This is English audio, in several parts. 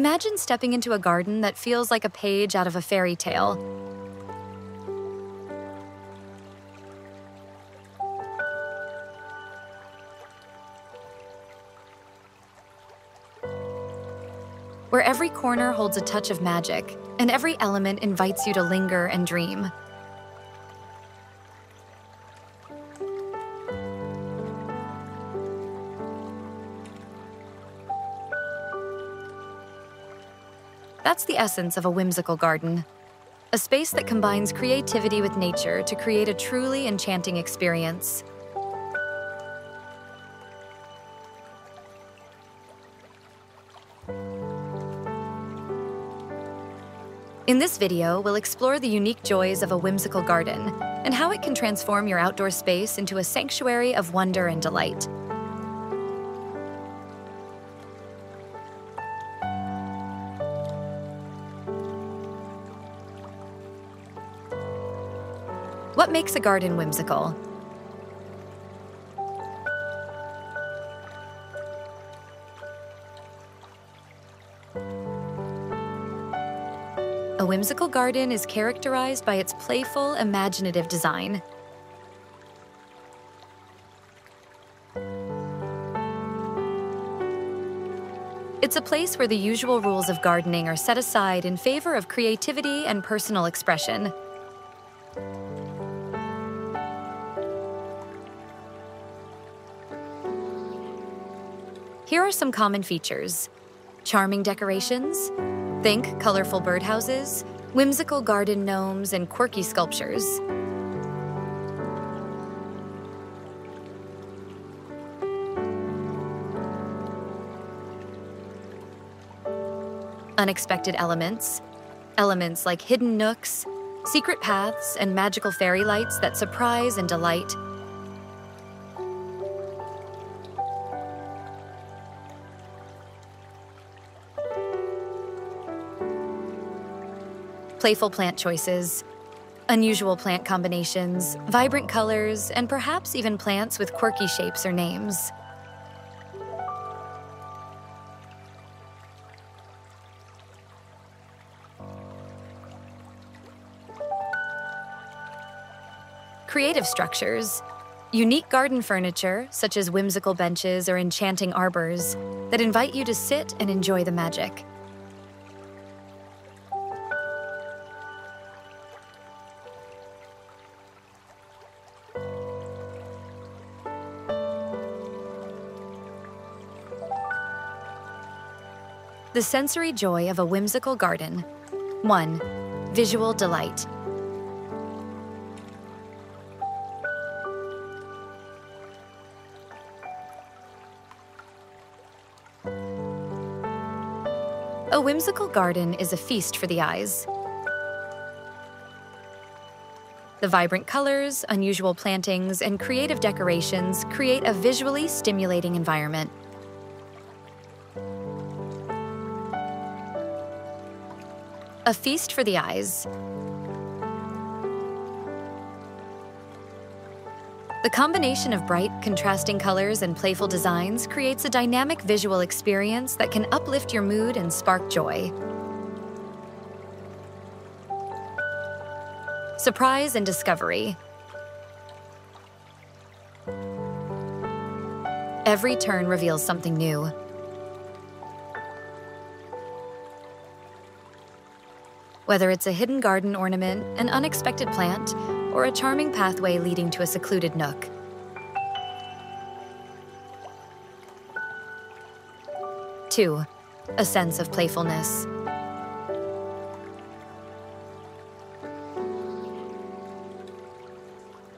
Imagine stepping into a garden that feels like a page out of a fairy tale. Where every corner holds a touch of magic, and every element invites you to linger and dream. That's the essence of a whimsical garden. A space that combines creativity with nature to create a truly enchanting experience. In this video, we'll explore the unique joys of a whimsical garden and how it can transform your outdoor space into a sanctuary of wonder and delight. What makes a garden whimsical? A whimsical garden is characterized by its playful, imaginative design. It's a place where the usual rules of gardening are set aside in favor of creativity and personal expression. Here are some common features. Charming decorations, think colorful birdhouses, whimsical garden gnomes, and quirky sculptures. Unexpected elements, elements like hidden nooks, secret paths, and magical fairy lights that surprise and delight playful plant choices, unusual plant combinations, vibrant colors, and perhaps even plants with quirky shapes or names. Creative structures, unique garden furniture, such as whimsical benches or enchanting arbors, that invite you to sit and enjoy the magic. The sensory joy of a whimsical garden. 1. Visual delight. A whimsical garden is a feast for the eyes. The vibrant colors, unusual plantings, and creative decorations create a visually stimulating environment. A feast for the eyes. The combination of bright, contrasting colors and playful designs creates a dynamic visual experience that can uplift your mood and spark joy. Surprise and discovery. Every turn reveals something new. Whether it's a hidden garden ornament, an unexpected plant, or a charming pathway leading to a secluded nook. Two, a sense of playfulness.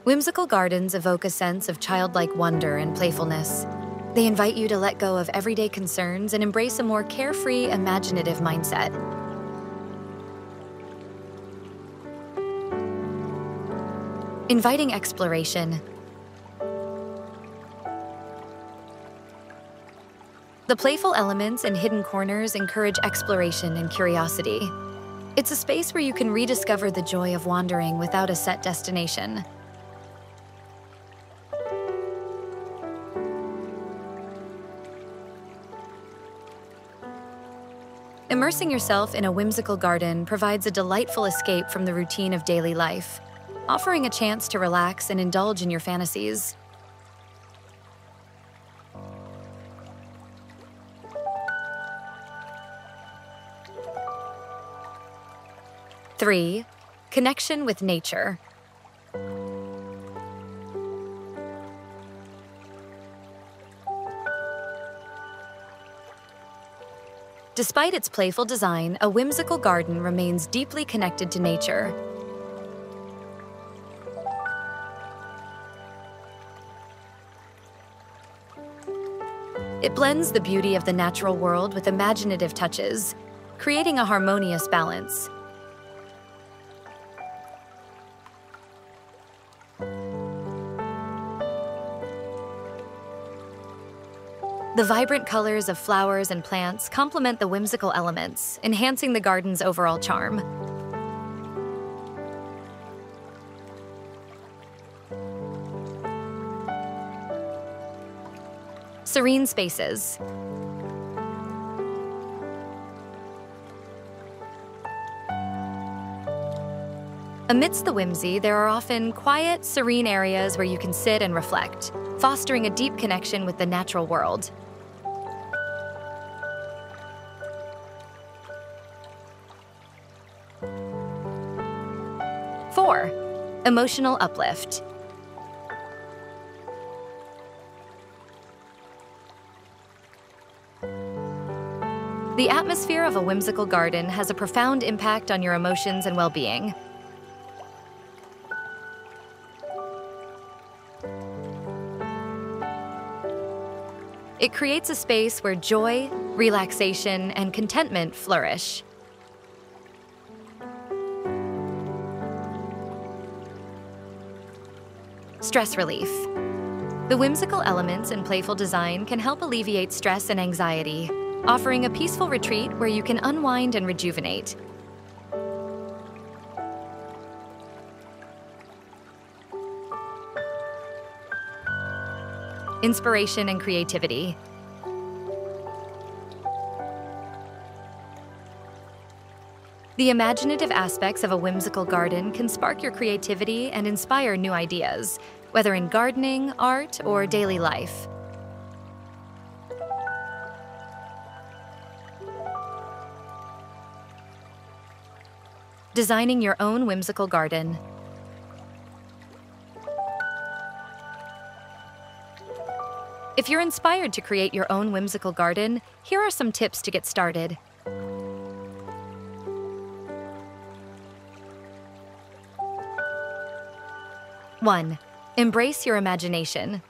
Whimsical gardens evoke a sense of childlike wonder and playfulness. They invite you to let go of everyday concerns and embrace a more carefree, imaginative mindset. Inviting exploration. The playful elements and hidden corners encourage exploration and curiosity. It's a space where you can rediscover the joy of wandering without a set destination. Immersing yourself in a whimsical garden provides a delightful escape from the routine of daily life, offering a chance to relax and indulge in your fantasies. Three, connection with nature. Despite its playful design, a whimsical garden remains deeply connected to nature. It blends the beauty of the natural world with imaginative touches, creating a harmonious balance. The vibrant colors of flowers and plants complement the whimsical elements, enhancing the garden's overall charm. Serene spaces. Amidst the whimsy, there are often quiet, serene areas where you can sit and reflect, fostering a deep connection with the natural world. 4. Emotional uplift. The atmosphere of a whimsical garden has a profound impact on your emotions and well-being. It creates a space where joy, relaxation, and contentment flourish. Stress relief. The whimsical elements and playful design can help alleviate stress and anxiety, offering a peaceful retreat where you can unwind and rejuvenate. Inspiration and creativity. The imaginative aspects of a whimsical garden can spark your creativity and inspire new ideas, whether in gardening, art, or daily life. Designing your own whimsical garden. If you're inspired to create your own whimsical garden, here are some tips to get started. 1. Embrace your imagination.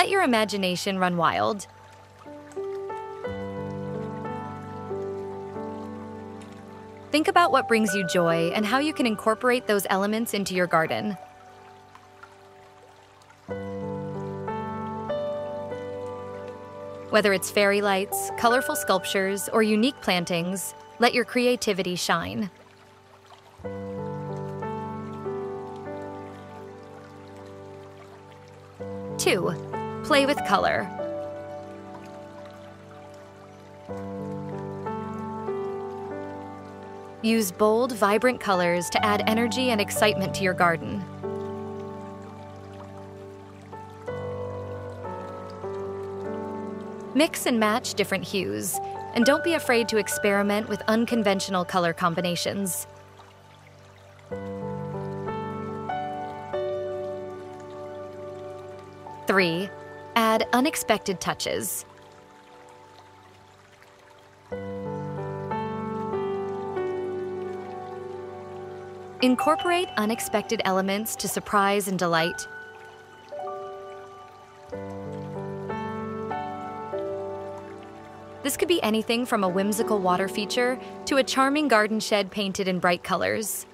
Let your imagination run wild. Think about what brings you joy and how you can incorporate those elements into your garden. Whether it's fairy lights, colorful sculptures, or unique plantings, let your creativity shine. Two, play with color. Use bold, vibrant colors to add energy and excitement to your garden. Mix and match different hues, and don't be afraid to experiment with unconventional color combinations. Three, add unexpected touches. Incorporate unexpected elements to surprise and delight. This could be anything from a whimsical water feature to a charming garden shed painted in bright colors.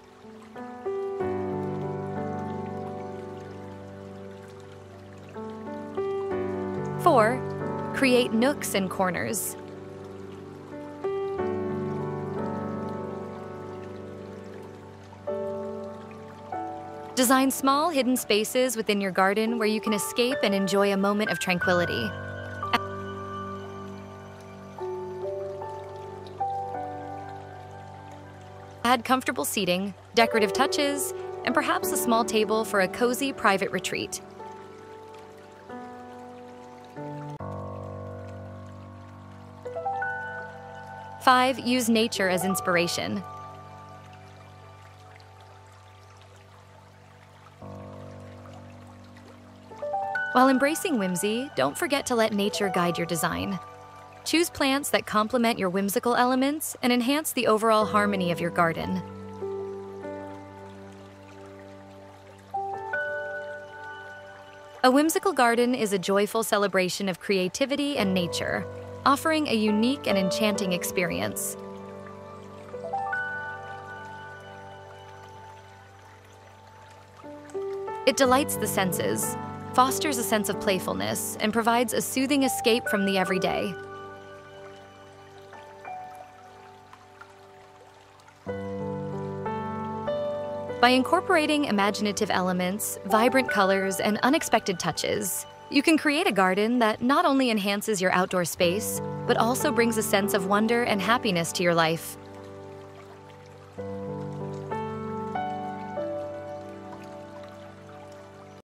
Four, create nooks and corners. Design small, hidden spaces within your garden where you can escape and enjoy a moment of tranquility. Add comfortable seating, decorative touches, and perhaps a small table for a cozy private retreat. Five, use nature as inspiration. While embracing whimsy, don't forget to let nature guide your design. Choose plants that complement your whimsical elements and enhance the overall harmony of your garden. A whimsical garden is a joyful celebration of creativity and nature, offering a unique and enchanting experience. It delights the senses, fosters a sense of playfulness, and provides a soothing escape from the everyday. By incorporating imaginative elements, vibrant colors, and unexpected touches, you can create a garden that not only enhances your outdoor space, but also brings a sense of wonder and happiness to your life.